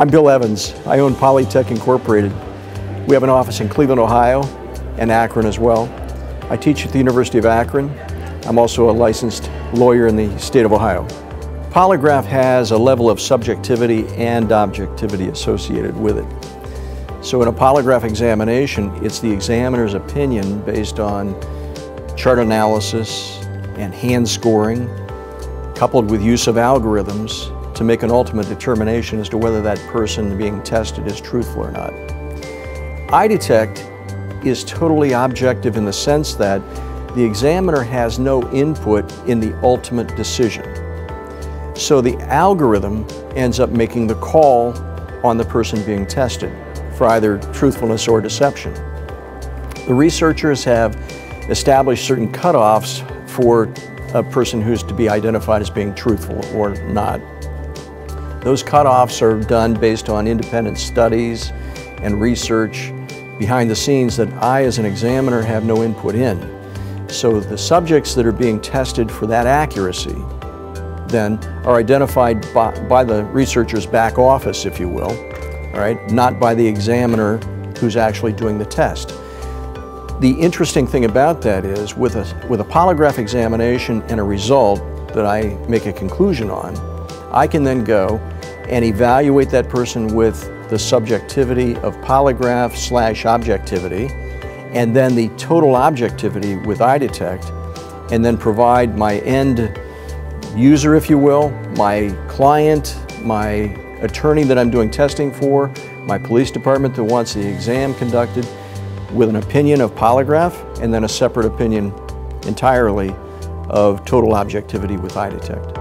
I'm Bill Evans. I own Polytech Incorporated. We have an office in Cleveland, Ohio, and Akron as well. I teach at the University of Akron. I'm also a licensed lawyer in the state of Ohio. Polygraph has a level of subjectivity and objectivity associated with it. So in a polygraph examination, it's the examiner's opinion based on chart analysis and hand scoring, coupled with use of algorithms to make an ultimate determination as to whether that person being tested is truthful or not. EyeDetect is totally objective in the sense that the examiner has no input in the ultimate decision. So the algorithm ends up making the call on the person being tested for either truthfulness or deception. The researchers have established certain cutoffs for a person who's to be identified as being truthful or not. Those cutoffs are done based on independent studies and research behind the scenes that I, as an examiner, have no input in. So the subjects that are being tested for that accuracy then are identified by, by the researcher's back office, if you will, all right, not by the examiner who's actually doing the test. The interesting thing about that is with a, with a polygraph examination and a result that I make a conclusion on, I can then go and evaluate that person with the subjectivity of polygraph slash objectivity and then the total objectivity with EyeDetect and then provide my end user, if you will, my client, my attorney that I'm doing testing for, my police department that wants the exam conducted with an opinion of polygraph and then a separate opinion entirely of total objectivity with EyeDetect.